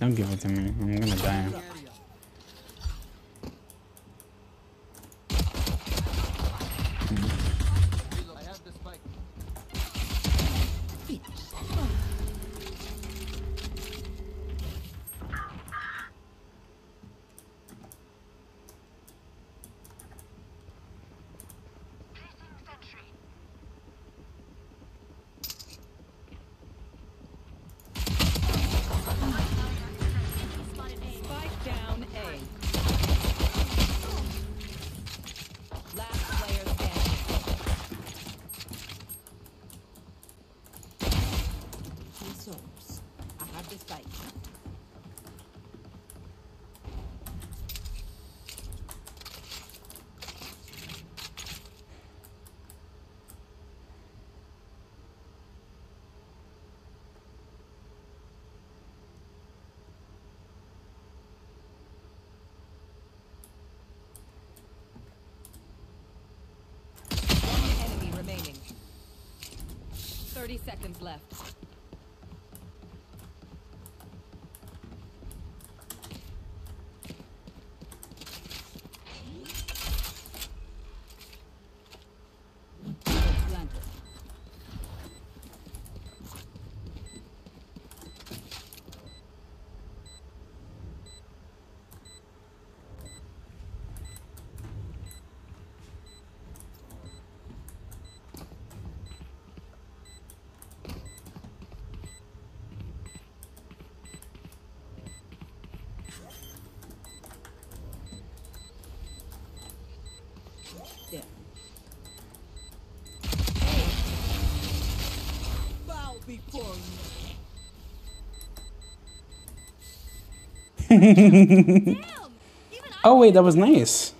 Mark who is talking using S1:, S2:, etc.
S1: Don't give it to me. I'm gonna die.
S2: I have the spike.
S3: One enemy remaining. 30 seconds left. Before me.
S1: Oh wait, that was nice.